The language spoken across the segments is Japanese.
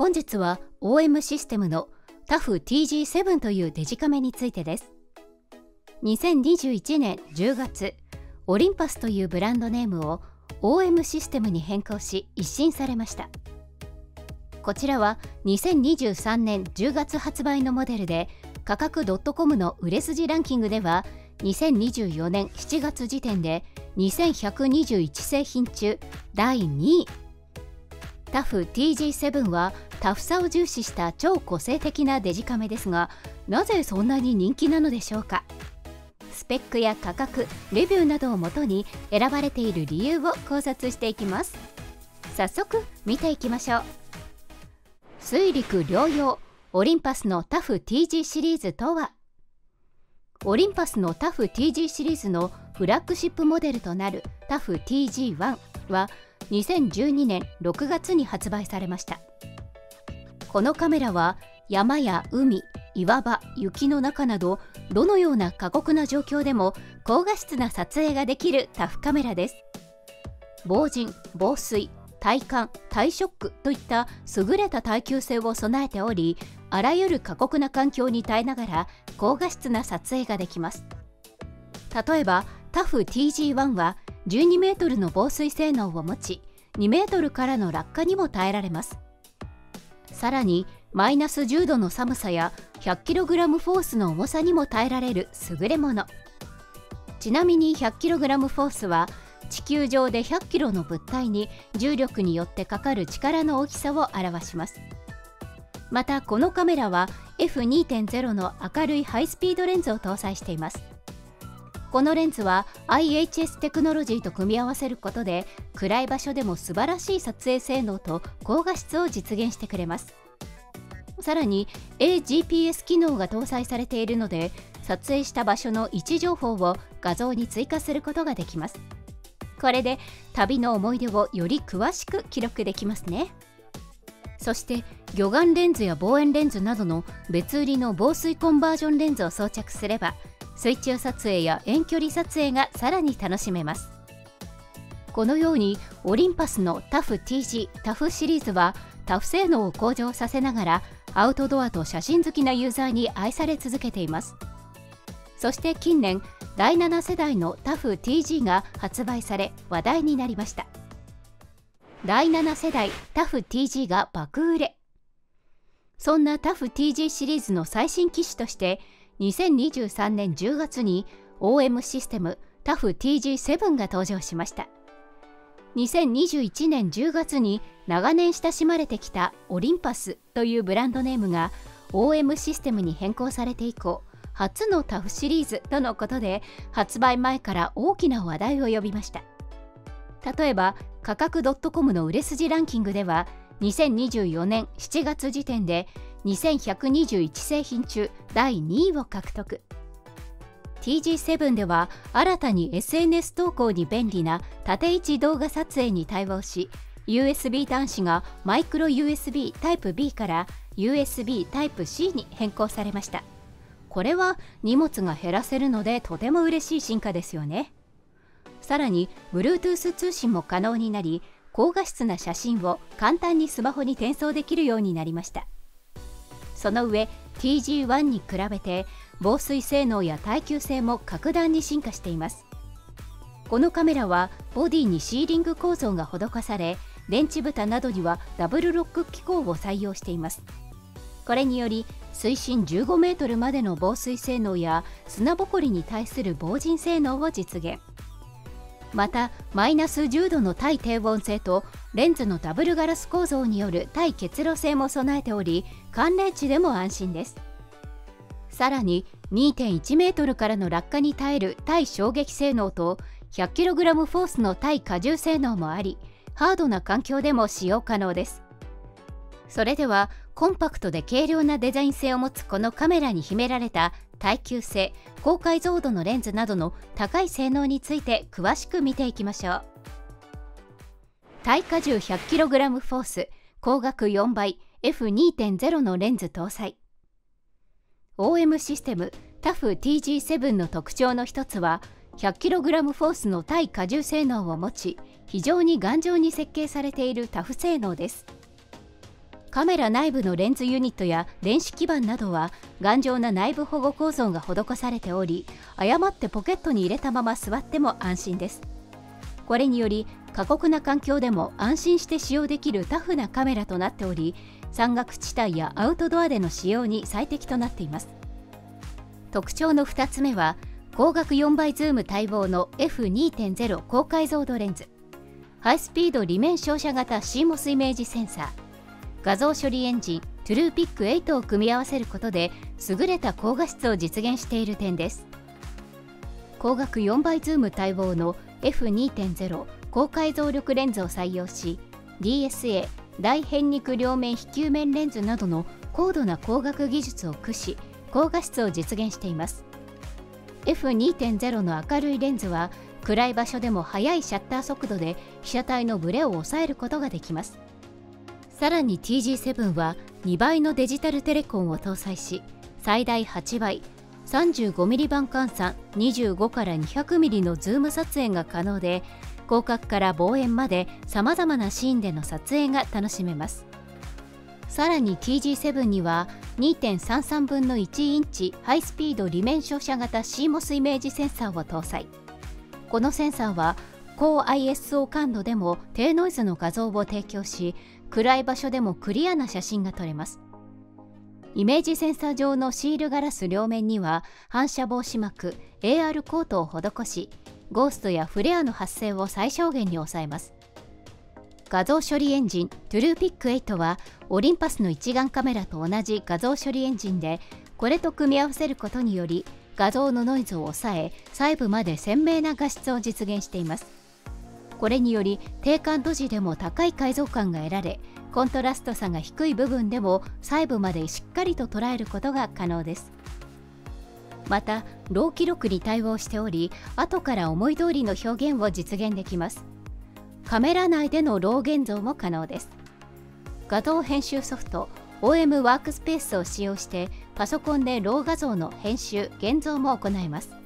本日は OM システムの TAF-TG7 というデジカメについてです。2021年10月オリンパスというブランドネームを OM システムに変更し一新されました。こちらは2023年10月発売のモデルで価格 .com の売れ筋ランキングでは2024年7月時点で2121製品中第2位。タフ TG7 はタフさを重視した超個性的なデジカメですがなぜそんなに人気なのでしょうか？スペックや価格レビューなどをもとに選ばれている理由を考察していきます。早速見ていきましょう。水陸両用オリンパスのタフ TG シリーズとは？オリンパスのタフ TG シリーズのフラッグシップモデルとなるタフ TG1 は2012年6月に発売されました。このカメラは山や海岩場雪の中などどのような過酷な状況でも高画質な撮影ができるタフカメラです。防塵防水耐寒耐ショックといった優れた耐久性を備えておりあらゆる過酷な環境に耐えながら高画質な撮影ができます。例えばタフ TG1 は12メートルの防水性能を持ち2メートルからの落下にも耐えられます。さらにマイナス10度の寒さや 100kg フォースの重さにも耐えられる優れもの。ちなみに 100kg フォースは地球上で 100kg の物体に重力によってかかる力の大きさを表します。またこのカメラは F2.0 の明るいハイスピードレンズを搭載しています。このレンズは IHS テクノロジーと組み合わせることで暗い場所でも素晴らしい撮影性能と高画質を実現してくれます。さらに AGPS 機能が搭載されているので撮影した場所の位置情報を画像に追加することができます。これで旅の思い出をより詳しく記録できますね。そして魚眼レンズや望遠レンズなどの別売りの防水コンバージョンレンズを装着すれば水中撮影や遠距離撮影がさらに楽しめます。このようにオリンパスのタフ TG タフシリーズはタフ性能を向上させながらアウトドアと写真好きなユーザーに愛され続けています。そして近年第7世代のタフ TG が発売され話題になりました。第7世代タフ TG が爆売れ。そんなタフ TG シリーズの最新機種として2023年10月に OM システムタフ TG7 が登場しました。2021年10月に長年親しまれてきたオリンパスというブランドネームが OM システムに変更されて以降初のタフシリーズとのことで発売前から大きな話題を呼びました。例えば価格 .com の売れ筋ランキングでは2024年7月時点で2121製品中第2位を獲得 TG7 では新たに SNS 投稿に便利な縦位置動画撮影に対応し USB 端子がマイクロ USB Type-B から USB Type-C に変更されました。これは荷物が減らせるのでとても嬉しい進化ですよね。さらに Bluetooth 通信も可能になり高画質な写真を簡単にスマホに転送できるようになりました。その上 TG1 に比べて防水性能や耐久性も格段に進化しています。このカメラはボディにシーリング構造が施され電池蓋などにはダブルロック機構を採用しています。これにより水深15メートルまでの防水性能や砂ぼこりに対する防塵性能を実現。またマイナス10度の耐低温性とレンズのダブルガラス構造による耐結露性も備えており寒冷地でも安心です。さらに2.1メートルからの落下に耐える耐衝撃性能と 100kg フォースの耐荷重性能もありハードな環境でも使用可能です。それではコンパクトで軽量なデザイン性を持つこのカメラに秘められた耐久性高解像度のレンズなどの高い性能について詳しく見ていきましょう。耐荷重 100kg フォース光学4倍 F2.0 のレンズ搭載。OM システム TAF-TG7 の特徴の一つは 100kg フォースの耐荷重性能を持ち非常に頑丈に設計されているタフ性能です。カメラ内部のレンズユニットや電子基板などは頑丈な内部保護構造が施されており誤ってポケットに入れたまま座っても安心です。これにより過酷な環境でも安心して使用できるタフなカメラとなっており山岳地帯やアウトドアでの使用に最適となっています。特徴の2つ目は光学4倍ズーム待望の F2.0 高解像度レンズ。ハイスピード裏面照射型 CMOS イメージセンサー。画像処理エンジン TruePic8 を組み合わせることで優れた高画質を実現している点です。光学4倍ズーム待望の F2.0 高解像力レンズを採用し DSA 大偏肉両面非球面レンズなどの高度な光学技術を駆使高画質を実現しています。F2.0 の明るいレンズは暗い場所でも速いシャッター速度で被写体のブレを抑えることができます。さらに TG7 は2倍のデジタルテレコンを搭載し最大8倍 35mm 版換算25から 200mm のズーム撮影が可能で広角から望遠までさまざまなシーンでの撮影が楽しめます。さらに TG-7 には2.33分の1インチハイスピード裏面照射型 CMOS イメージセンサーを搭載。このセンサーは高 ISO 感度でも低ノイズの画像を提供し暗い場所でもクリアな写真が撮れます。イメージセンサー上のシールガラス両面には反射防止膜 AR コートを施しゴーストやフレアの発生を最小限に抑えます。画像処理エンジン TruePic8 はオリンパスの一眼カメラと同じ画像処理エンジンでこれと組み合わせることにより画像のノイズを抑え細部まで鮮明な画質を実現しています。これにより低感度時でも高い解像感が得られコントラスト差が低い部分でも細部までしっかりと捉えることが可能です。またロー記録に対応しており後から思い通りの表現を実現できます。カメラ内でのロー現像も可能です。画像編集ソフト OM ワークスペースを使用してパソコンでロー画像の編集現像も行えます。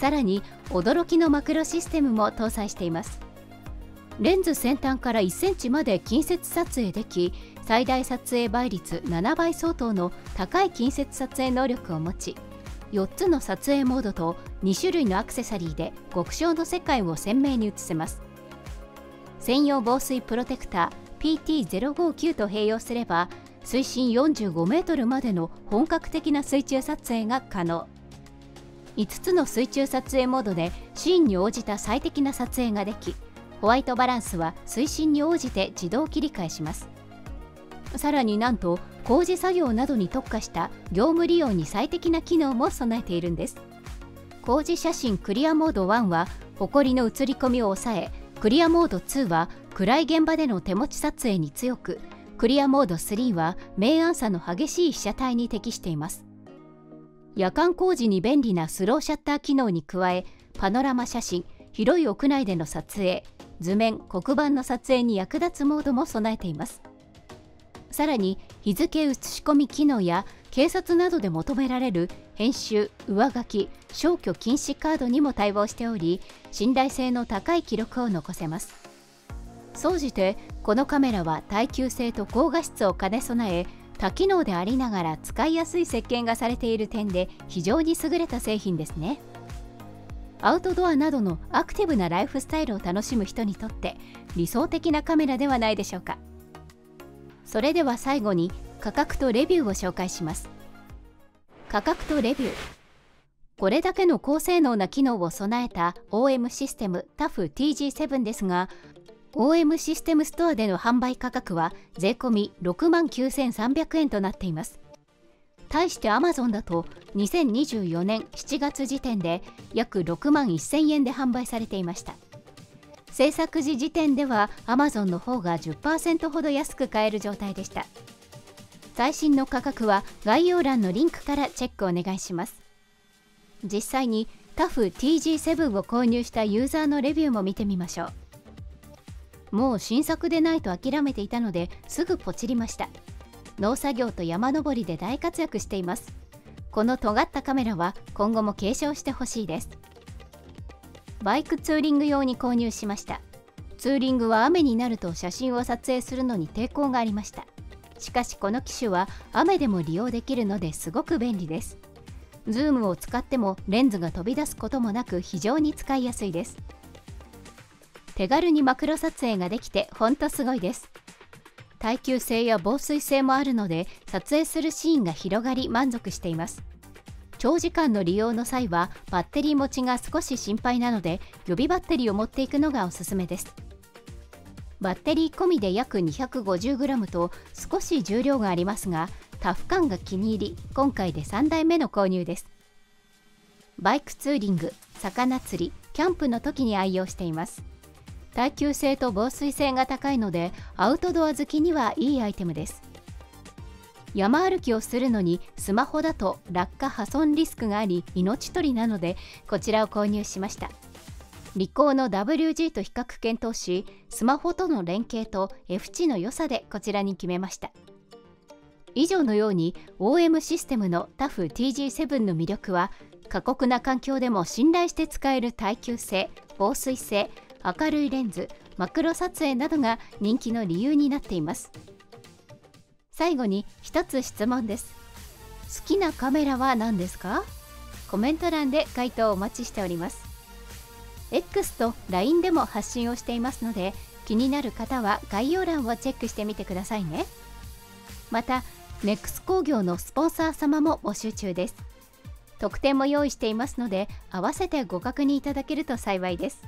さらに驚きのマクロシステムも搭載しています。レンズ先端から1センチまで近接撮影でき最大撮影倍率7倍相当の高い近接撮影能力を持ち4つの撮影モードと2種類のアクセサリーで極小の世界を鮮明に映せます。専用防水プロテクター PT059 と併用すれば水深45メートルまでの本格的な水中撮影が可能。5つの水中撮影モードでシーンに応じた最適な撮影ができホワイトバランスは水深に応じて自動切り替えします。さらになんと工事作業などに特化した業務利用に最適な機能も備えているんです。工事写真クリアモード1は埃の映り込みを抑えクリアモード2は暗い現場での手持ち撮影に強くクリアモード3は明暗差の激しい被写体に適しています。夜間工事に便利なスローシャッター機能に加えパノラマ写真広い屋内での撮影図面黒板の撮影に役立つモードも備えています。さらに日付写し込み機能や警察などで求められる編集上書き消去禁止カードにも対応しており信頼性の高い記録を残せます。総じてこのカメラは耐久性と高画質を兼ね備え多機能でありながら使いやすい設計がされている点で非常に優れた製品ですね。アウトドアなどのアクティブなライフスタイルを楽しむ人にとって理想的なカメラではないでしょうか。それでは最後に価格とレビューを紹介します。価格とレビュー。これだけの高性能な機能を備えた OM システム TAF-TG7 ですが OM システムストアでの販売価格は税込6万9300円となっています。対して Amazon だと2024年7月時点で約6万1000円で販売されていました。制作時時点では Amazon の方が10%ほど安く買える状態でした。最新の価格は概要欄のリンクからチェックお願いします。実際に TAF-TG7 を購入したユーザーのレビューも見てみましょう。もう新作でないと諦めていたのですぐポチりました。農作業と山登りで大活躍しています。この尖ったカメラは今後も継承してほしいです。バイクツーリング用に購入しました。ツーリングは雨になると写真を撮影するのに抵抗がありました。しかしこの機種は雨でも利用できるのですごく便利です。ズームを使ってもレンズが飛び出すこともなく非常に使いやすいです。手軽にマクロ撮影ができてほんとすごいです。耐久性や防水性もあるので撮影するシーンが広がり満足しています。長時間の利用の際はバッテリー持ちが少し心配なので予備バッテリーを持っていくのがおすすめです。バッテリー込みで約 250g と少し重量がありますがタフ感が気に入り今回で3台目の購入です。バイクツーリング魚釣りキャンプの時に愛用しています。耐久性と防水性が高いのでアウトドア好きにはいいアイテムです。山歩きをするのにスマホだと落下破損リスクがあり命取りなのでこちらを購入しました。リコーの WG と比較検討しスマホとの連携と F 値の良さでこちらに決めました。以上のように OM システムの TAF-TG7 の魅力は過酷な環境でも信頼して使える耐久性防水性明るいレンズマクロ撮影などが人気の理由になっています。最後に一つ質問です。好きなカメラは何ですか？コメント欄で回答をお待ちしております。X と LINE でも発信をしていますので気になる方は概要欄をチェックしてみてくださいね。また NEX 工業のスポンサー様も募集中です。特典も用意していますので合わせてご確認いただけると幸いです。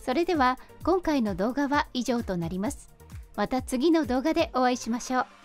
それでは今回の動画は以上となります。また次の動画でお会いしましょう。